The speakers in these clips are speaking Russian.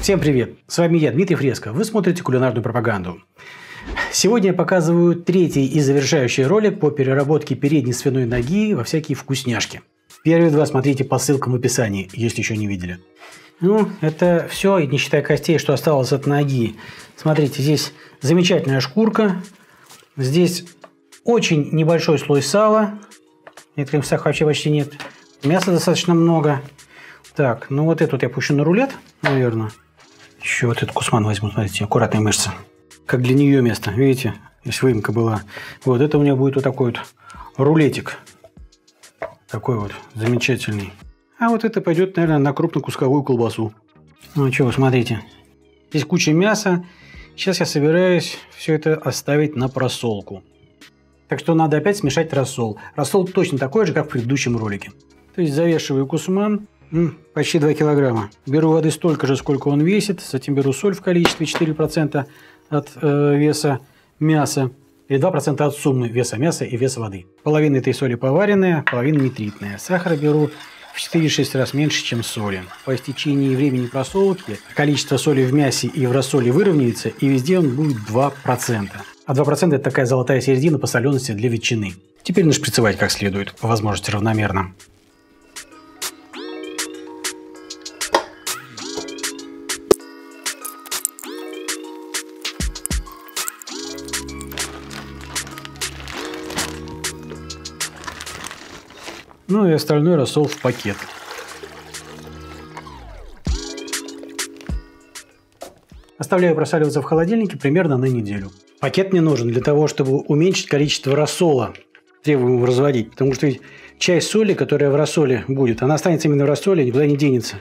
Всем привет! С вами я, Дмитрий Фреско. Вы смотрите кулинарную пропаганду. Сегодня я показываю третий и завершающий ролик по переработке передней свиной ноги во всякие вкусняшки. Первые два смотрите по ссылкам в описании, если еще не видели. Ну, это все, не считая костей, что осталось от ноги. Смотрите, здесь замечательная шкурка. Здесь очень небольшой слой сала. Некоторых местах вообще почти нет. Мяса достаточно много. Так, ну вот эту вот я пущу на рулет, наверное. Еще вот этот кусман возьму, смотрите, аккуратная мышца. Как для нее место, видите, здесь выемка была. Вот это у меня будет вот такой вот рулетик. Такой вот замечательный. А вот это пойдет, наверное, на крупнокусковую колбасу. Ну что, вы смотрите. Здесь куча мяса. Сейчас я собираюсь все это оставить на просолку. Так что надо опять смешать рассол. Рассол точно такой же, как в предыдущем ролике. То есть завешиваю кусман, почти 2 килограмма. Беру воды столько же, сколько он весит. Затем беру соль в количестве 4% от э, веса мяса. И 2% от суммы веса мяса и веса воды. Половина этой соли поваренная, половина нитритная. Сахара беру в 4-6 раз меньше, чем соли. По истечении времени просолки количество соли в мясе и в рассоле выровняется, и везде он будет 2%. А 2% это такая золотая середина по солености для ветчины. Теперь нашприцевать как следует, по возможности равномерно. Ну и остальной рассол в пакет. Оставляю просаливаться в холодильнике примерно на неделю. Пакет мне нужен для того, чтобы уменьшить количество рассола, требуемого разводить. Потому что ведь часть соли, которая в рассоле будет, она останется именно в рассоле, никуда не денется.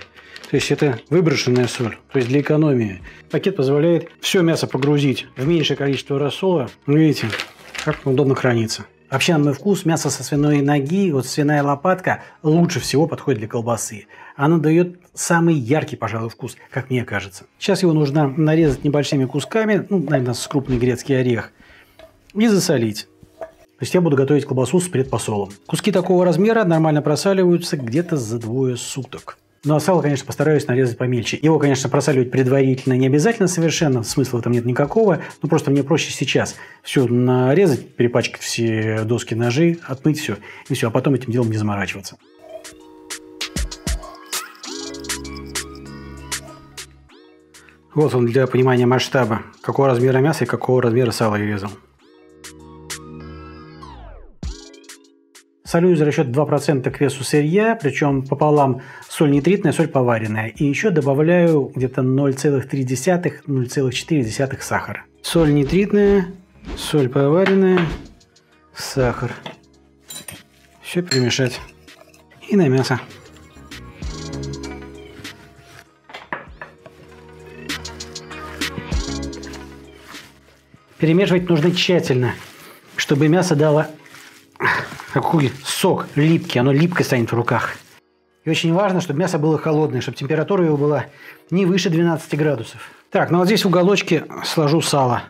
То есть это выброшенная соль, то есть для экономии. Пакет позволяет все мясо погрузить в меньшее количество рассола. Ну, видите, как удобно хранится. Вообще, на мой вкус, мясо со свиной ноги, вот свиная лопатка, лучше всего подходит для колбасы. Она дает самый яркий, пожалуй, вкус, как мне кажется. Сейчас его нужно нарезать небольшими кусками, ну, наверное, с крупный грецкий орех, и засолить. То есть я буду готовить колбасу с предпосолом. Куски такого размера нормально просаливаются где-то за двое суток. Ну а сало, конечно, постараюсь нарезать помельче. Его, конечно, просаливать предварительно не обязательно совершенно, смысла этом нет никакого. Но просто мне проще сейчас все нарезать, перепачкать все доски, ножи, отмыть все. И все, а потом этим делом не заморачиваться. Вот он для понимания масштаба, какого размера мяса и какого размера сала я резал. Солю за расчет 2% к весу сырья, причем пополам соль нитритная, соль поваренная. И еще добавляю где-то 0,3-0,4 сахара. Соль нитритная, соль поваренная, сахар. Все перемешать. И на мясо. Перемешивать нужно тщательно, чтобы мясо дало какой сок липкий, оно липкое станет в руках. И очень важно, чтобы мясо было холодное, чтобы температура его была не выше 12 градусов. Так, ну вот здесь в уголочке сложу сало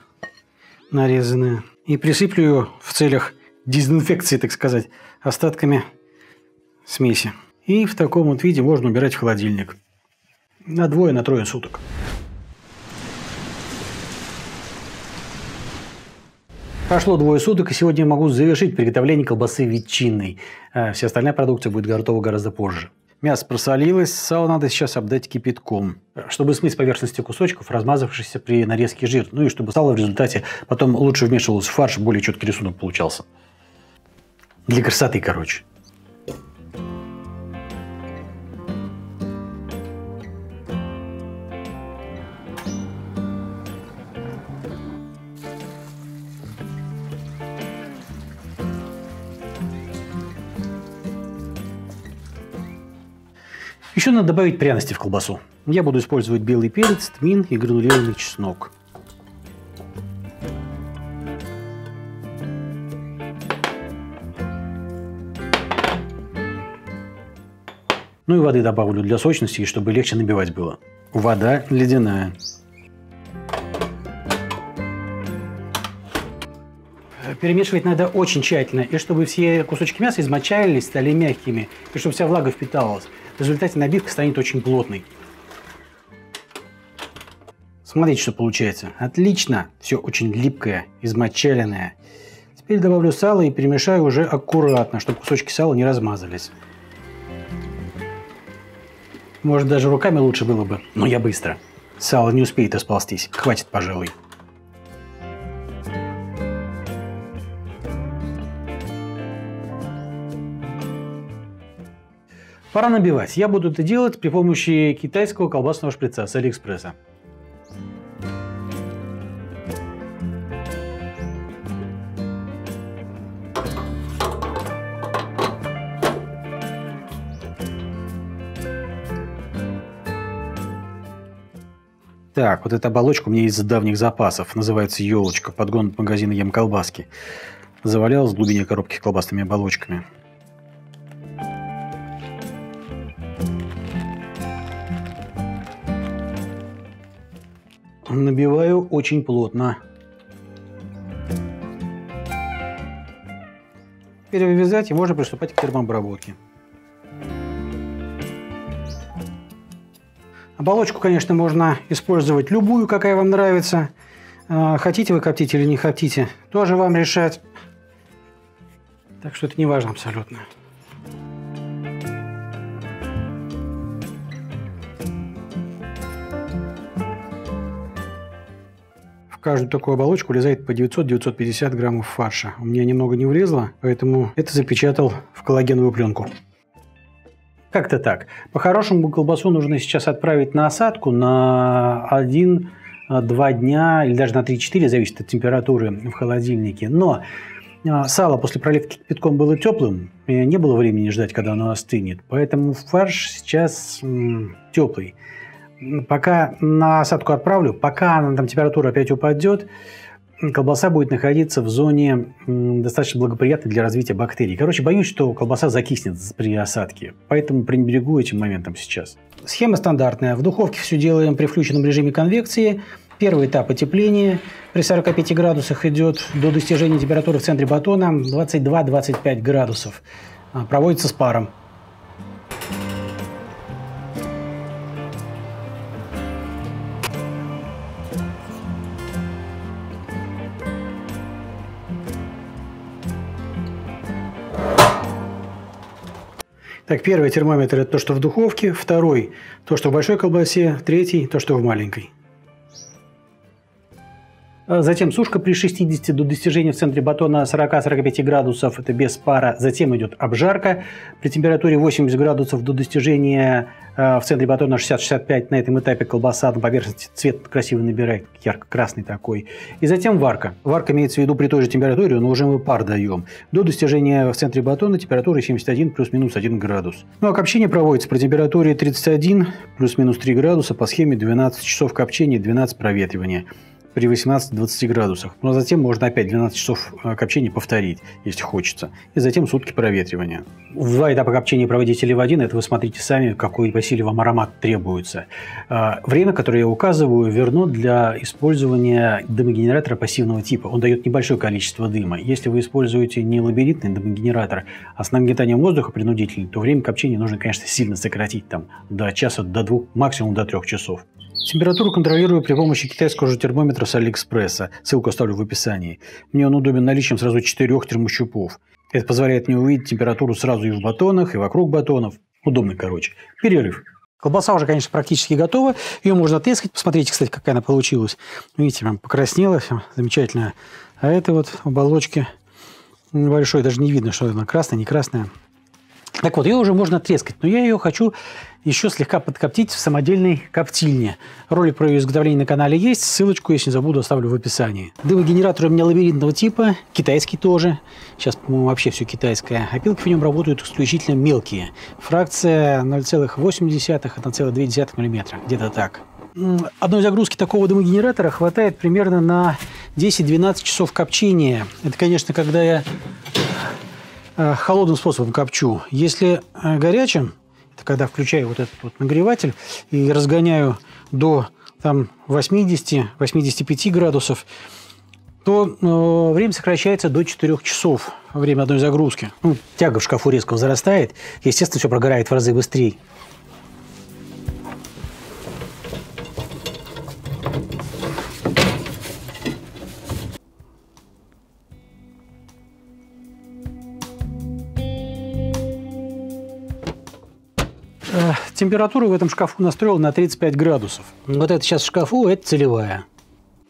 нарезанное и присыплю его в целях дезинфекции, так сказать, остатками смеси. И в таком вот виде можно убирать в холодильник на двое, на трое суток. Прошло двое суток, и сегодня я могу завершить приготовление колбасы ветчиной. Э, вся остальная продукция будет готова гораздо позже. Мясо просолилось, сало надо сейчас обдать кипятком, чтобы смыть с поверхности кусочков размазавшийся при нарезке жир. Ну и чтобы сало в результате потом лучше вмешивалось в фарш, более четкий рисунок получался. Для красоты, короче. Еще надо добавить пряности в колбасу. Я буду использовать белый перец, тмин и гранулированный чеснок. Ну и воды добавлю для сочности, чтобы легче набивать было. Вода ледяная. Перемешивать надо очень тщательно, и чтобы все кусочки мяса измочалились, стали мягкими, и чтобы вся влага впиталась. В результате набивка станет очень плотной. Смотрите, что получается. Отлично. Все очень липкое, измочаленное. Теперь добавлю сало и перемешаю уже аккуратно, чтобы кусочки сала не размазались. Может, даже руками лучше было бы, но я быстро. Сало не успеет расползтись. Хватит, пожалуй. Пора набивать. Я буду это делать при помощи китайского колбасного шприца с Алиэкспресса. Так, вот эта оболочка у меня из давних запасов. Называется елочка. Подгон от магазина ем колбаски. Завалялась в глубине коробки с колбасными оболочками. Набиваю очень плотно. Перевязать и можно приступать к термообработке. Оболочку, конечно, можно использовать любую, какая вам нравится. А, хотите вы коптить или не хотите, тоже вам решать. Так что это не важно абсолютно. В каждую такую оболочку влезает по 900-950 граммов фарша. У меня немного не влезло, поэтому это запечатал в коллагеновую пленку. Как-то так. По-хорошему колбасу нужно сейчас отправить на осадку на 1-2 дня или даже на 3-4, зависит от температуры в холодильнике. Но а, сало после проливки кипятком было теплым, и не было времени ждать, когда оно остынет. Поэтому фарш сейчас теплый. Пока на осадку отправлю, пока там температура опять упадет, колбаса будет находиться в зоне достаточно благоприятной для развития бактерий. Короче, боюсь, что колбаса закиснет при осадке, поэтому пренебрегу этим моментом сейчас. Схема стандартная. В духовке все делаем при включенном режиме конвекции. Первый этап отепления при 45 градусах идет до достижения температуры в центре батона 22-25 градусов. А, проводится с паром. Так, первый термометр – это то, что в духовке, второй – то, что в большой колбасе, третий – то, что в маленькой. А затем сушка при 60 до достижения в центре батона 40-45 градусов, это без пара. Затем идет обжарка при температуре 80 градусов до достижения э, в центре батона 60-65. На этом этапе колбаса на поверхности цвет красиво набирает, ярко-красный такой. И затем варка. Варка имеется в виду при той же температуре, но уже мы пар даем. До достижения в центре батона температуры 71 плюс-минус 1 градус. Ну а копчение проводится при температуре 31 плюс-минус 3 градуса по схеме 12 часов копчения, 12 проветривания при 18-20 градусах. Но затем можно опять 12 часов э, копчения повторить, если хочется. И затем сутки проветривания. Два этапа копчения проводите или в один, это вы смотрите сами, какой по силе вам аромат требуется. Э, время, которое я указываю, верно для использования дымогенератора пассивного типа. Он дает небольшое количество дыма. Если вы используете не лабиринтный дымогенератор, а с нагнетанием воздуха принудительный, то время копчения нужно, конечно, сильно сократить там, до часа, до двух, максимум до трех часов. Температуру контролирую при помощи китайского же термометра с Алиэкспресса. Ссылку оставлю в описании. Мне он удобен наличием сразу четырех термощупов. Это позволяет мне увидеть температуру сразу и в батонах, и вокруг батонов. Удобно, короче. Перерыв. Колбаса уже, конечно, практически готова. Ее можно отрезать. Посмотрите, кстати, какая она получилась. Видите, прям покраснела. Все замечательно. А это вот оболочки небольшой. Даже не видно, что она красная, не красная. Так вот, ее уже можно трескать, но я ее хочу еще слегка подкоптить в самодельной коптильне. Ролик про ее изготовление на канале есть, ссылочку, если не забуду, оставлю в описании. Дымогенератор у меня лабиринтного типа, китайский тоже. Сейчас, по-моему, вообще все китайское. Опилки в нем работают исключительно мелкие. Фракция 0,8-1,2 мм, где-то так. Одной загрузки такого дымогенератора хватает примерно на 10-12 часов копчения. Это, конечно, когда я Э, холодным способом копчу. Если э, горячим, когда включаю вот этот вот нагреватель и разгоняю до там 80-85 градусов, то э, время сокращается до 4 часов время одной загрузки. Ну, тяга в шкафу резко возрастает, естественно, все прогорает в разы быстрее. Температуру в этом шкафу настроил на 35 градусов. Вот это сейчас в шкафу, это целевая.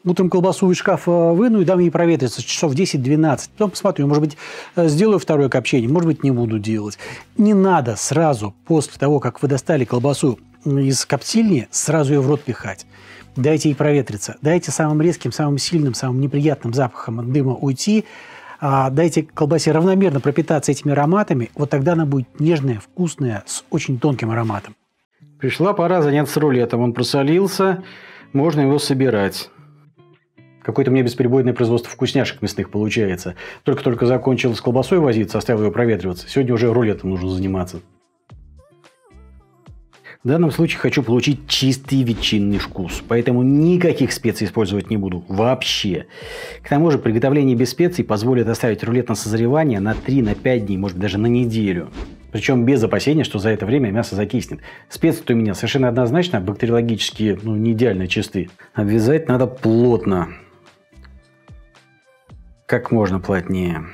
Утром колбасу из шкафа выну и дам ей проветриться часов 10-12. Потом посмотрю, может быть, э, сделаю второе копчение, может быть, не буду делать. Не надо сразу, после того, как вы достали колбасу из коптильни, сразу ее в рот пихать. Дайте ей проветриться. Дайте самым резким, самым сильным, самым неприятным запахом дыма уйти. А дайте колбасе равномерно пропитаться этими ароматами. Вот тогда она будет нежная, вкусная, с очень тонким ароматом. Пришла пора заняться рулетом. Он просолился, можно его собирать. Какое-то мне бесперебойное производство вкусняшек мясных получается. Только-только закончил с колбасой возиться, оставил ее проветриваться. Сегодня уже рулетом нужно заниматься. В данном случае хочу получить чистый ветчинный вкус, поэтому никаких специй использовать не буду вообще. К тому же приготовление без специй позволит оставить рулет на созревание на 3-5 дней, может быть даже на неделю. Причем без опасения, что за это время мясо закиснет. Специи у меня совершенно однозначно бактериологически ну, не идеально чисты. Обвязать надо плотно как можно плотнее.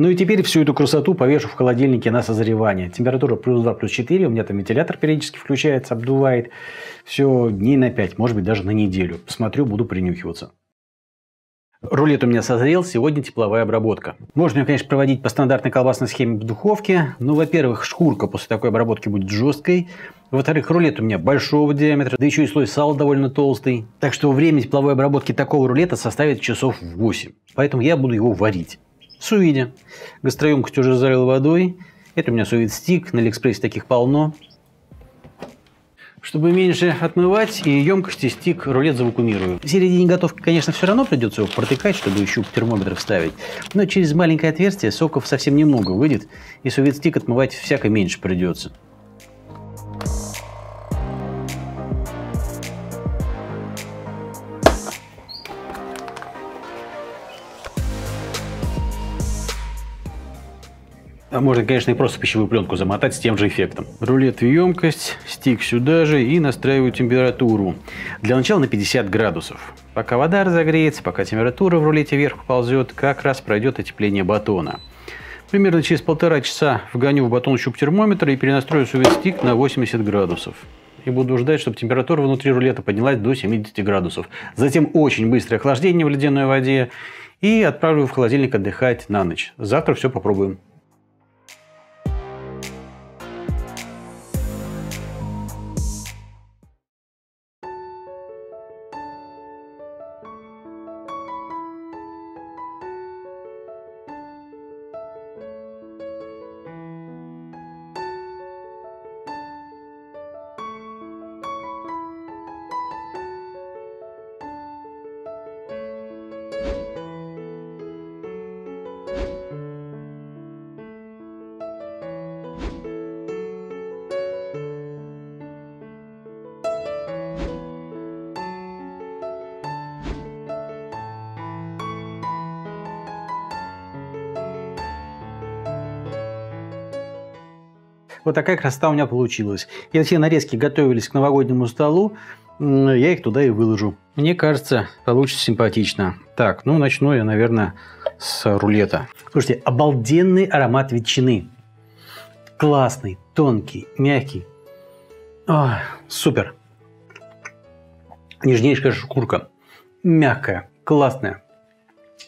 Ну и теперь всю эту красоту повешу в холодильнике на созревание. Температура плюс 2, плюс 4. У меня там вентилятор периодически включается, обдувает. Все дней на 5, может быть даже на неделю. Посмотрю, буду принюхиваться. Рулет у меня созрел, сегодня тепловая обработка. Можно конечно, проводить по стандартной колбасной схеме в духовке. Но, во-первых, шкурка после такой обработки будет жесткой. Во-вторых, рулет у меня большого диаметра, да еще и слой сала довольно толстый. Так что время тепловой обработки такого рулета составит часов 8. Поэтому я буду его варить. Сувидя. Гастроемкость уже залил водой. Это у меня сувид стик, на Алиэкспрессе таких полно. Чтобы меньше отмывать, и емкости стик рулет завакуумирую. В середине готовки, конечно, все равно придется его протыкать, чтобы еще термометр вставить. Но через маленькое отверстие соков совсем немного выйдет, и сувид стик отмывать всяко меньше придется. А можно, конечно, и просто пищевую пленку замотать с тем же эффектом. Рулет в емкость, стик сюда же и настраиваю температуру. Для начала на 50 градусов. Пока вода разогреется, пока температура в рулете вверх ползет, как раз пройдет отепление батона. Примерно через полтора часа вгоню в батон щуп термометра и перенастрою стик на 80 градусов. И буду ждать, чтобы температура внутри рулета поднялась до 70 градусов. Затем очень быстрое охлаждение в ледяной воде и отправлю в холодильник отдыхать на ночь. Завтра все попробуем. Вот такая красота у меня получилась. И все нарезки готовились к новогоднему столу, я их туда и выложу. Мне кажется, получится симпатично. Так, ну начну я, наверное, с рулета. Слушайте, обалденный аромат ветчины. Классный, тонкий, мягкий. О, супер. Нежнейшая шкурка. Мягкая, классная.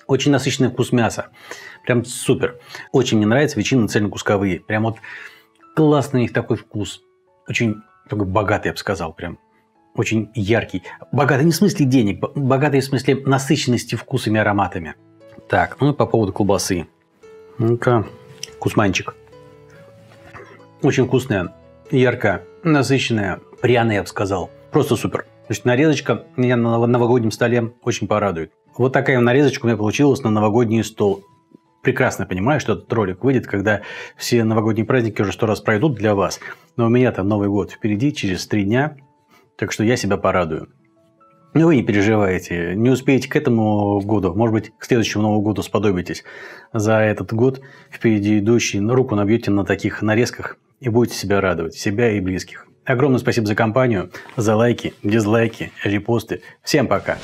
Очень насыщенный вкус мяса. Прям супер. Очень мне нравится ветчина цельнокусковые. Прям вот классный у них такой вкус. Очень такой богатый, я бы сказал, прям. Очень яркий. Богатый не в смысле денег, богатый в смысле насыщенности вкусами, ароматами. Так, ну и по поводу колбасы. Ну-ка, кусманчик. Очень вкусная, яркая, насыщенная, пряная, я бы сказал. Просто супер. То есть нарезочка меня на новогоднем столе очень порадует. Вот такая нарезочка у меня получилась на новогодний стол прекрасно понимаю, что этот ролик выйдет, когда все новогодние праздники уже сто раз пройдут для вас. Но у меня там Новый год впереди, через три дня, так что я себя порадую. Но вы не переживайте, не успеете к этому году, может быть, к следующему Новому году сподобитесь. За этот год впереди идущий руку набьете на таких нарезках и будете себя радовать, себя и близких. Огромное спасибо за компанию, за лайки, дизлайки, репосты. Всем пока!